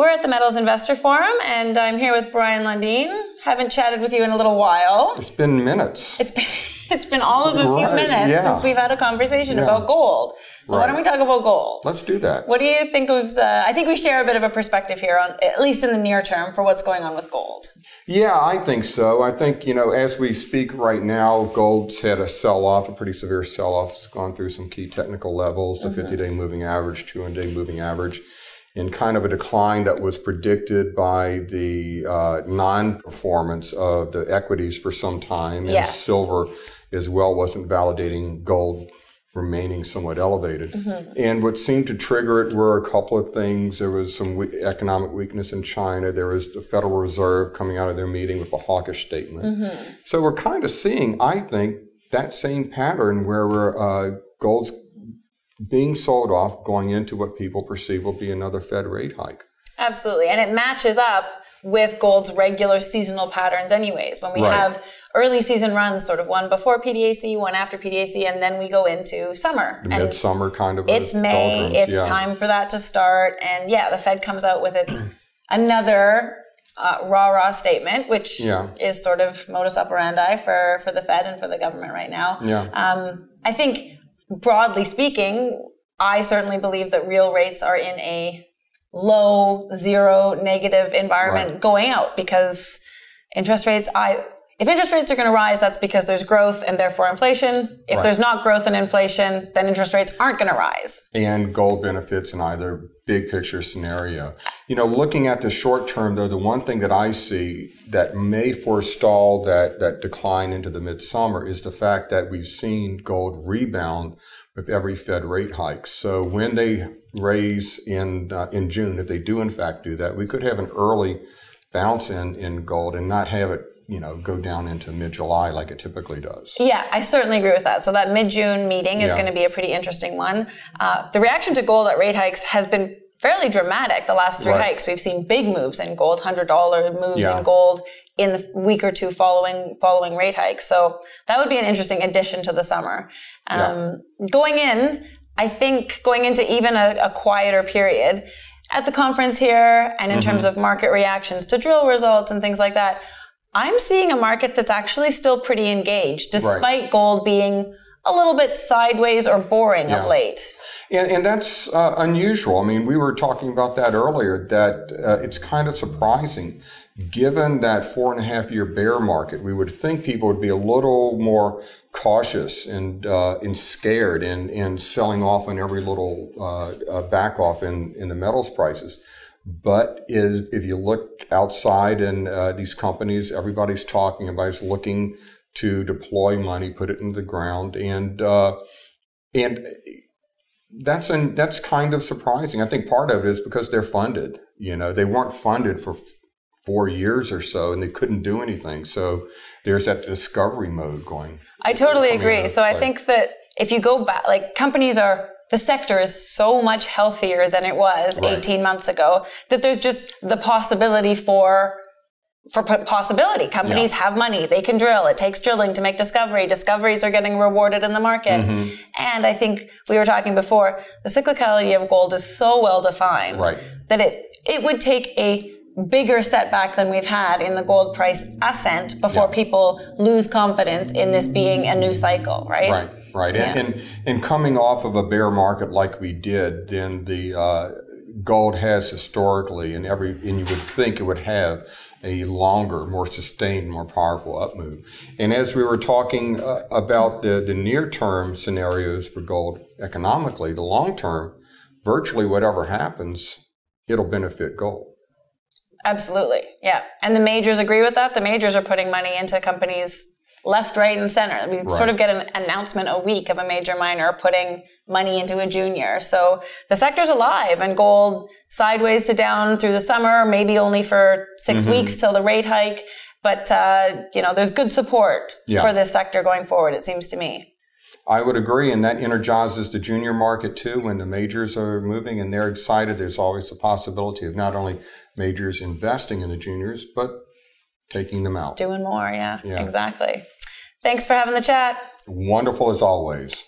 We're at the Metals Investor Forum, and I'm here with Brien Lundin. Haven't chatted with you in a little while. It's been minutes. It's been it's been all of a few minutes yeah. since we've had a conversation Yeah. about gold. So why don't we talk about gold? Let's do that. What do you think of? Uh, I think we share a bit of a perspective here, on at least in the near term, for what's going on with gold. Yeah, I think so. I think, you know, as we speak right now, gold's had a sell off, a pretty severe sell off. It's gone through some key technical levels, the 50 day moving average, 200 day moving average, in kind of a decline that was predicted by the uh, non performance of the equities for some time. And silver as well wasn't validating gold remaining somewhat elevated. And what seemed to trigger it were a couple of things. There was some we- economic weakness in China. There was the Federal Reserve coming out of their meeting with a hawkish statement. So we're kind of seeing, I think, that same pattern where we're, uh, gold's being sold off going into what people perceive will be another Fed rate hike. Absolutely. And it matches up with gold's regular seasonal patterns, anyways. When we Right. have early season runs, sort of one before PDAC, one after PDAC, and then we go into summer. Midsummer kind of a it's May, doldrums, it's yeah. time for that to start. And yeah, the Fed comes out with its another uh, rah rah statement, which Yeah. is sort of modus operandi for, for the Fed and for the government right now. Yeah. Um, I think, broadly speaking, I certainly believe that real rates are in a low, zero, negative environment Right. going out because interest rates, I, if interest rates are going to rise, that's because there's growth and therefore inflation. If Right. there's not growth and inflation, then interest rates aren't going to rise. and gold benefits in either big picture scenario. You know, looking at the short term though, the one thing that I see that may forestall that, that decline into the midsummer is the fact that we've seen gold rebound with every Fed rate hike. So when they raise in, uh, in June, if they do in fact do that, we could have an early bounce in, in gold and not have it, you know, go down into mid-July like it typically does. Yeah, I certainly agree with that. So that mid-June meeting is Yeah. going to be a pretty interesting one. Uh, the reaction to gold at rate hikes has been fairly dramatic the last three Right. hikes. We've seen big moves in gold, hundred dollar moves Yeah. in gold in the week or two following following rate hikes. So that would be an interesting addition to the summer. Um, Going in, I think going into even a, a quieter period at the conference here, and in Mm-hmm. terms of market reactions to drill results and things like that. I'm seeing a market that's actually still pretty engaged, despite gold being a little bit sideways or boring of late. And, and that's uh, unusual. I mean, we were talking about that earlier, that uh, it's kind of surprising. Given that four and a half year bear market, we would think people would be a little more cautious and, uh, and scared in, in selling off on every little uh, uh, back off in, in the metals prices. But is, if you look outside in uh, these companies, everybody's talking, everybody's looking to deploy money, put it in the ground, and uh, and that's an, that's kind of surprising. I think part of it is because they're funded. You know, they weren't funded for four years or so, and they couldn't do anything. So there's that discovery mode going. I totally agree. So I think that if you go back, like companies are, the sector is so much healthier than it was Right. 18 months ago that there's just the possibility for for possibility. Companies have money. They can drill. It takes drilling to make discovery. Discoveries are getting rewarded in the market. Mm-hmm. And I think we were talking before, the cyclicality of gold is so well defined Right. that it it would take a bigger setback than we've had in the gold price ascent before Yeah. people lose confidence in this being a new cycle, right? Right, right. Yeah. And, and and coming off of a bear market like we did, then the uh, gold has historically, and every and you would think it would have a longer, more sustained, more powerful up move. And as we were talking uh, about the the near term scenarios for gold economically, the long term, virtually whatever happens, it'll benefit gold. Absolutely. Yeah. And the majors agree with that. The majors are putting money into companies left, right, and center. We sort of get an announcement a week of a major miner putting money into a junior. So the sector's alive and gold sideways to down through the summer, maybe only for 6 Mm-hmm. weeks till the rate hike. But, uh, you know, there's good support Yeah. for this sector going forward, it seems to me. I would agree, and that energizes the junior market too. When the majors are moving and they're excited, there's always a possibility of not only majors investing in the juniors, but taking them out. Doing more. Yeah, Yeah. exactly. Thanks for having the chat. Wonderful as always.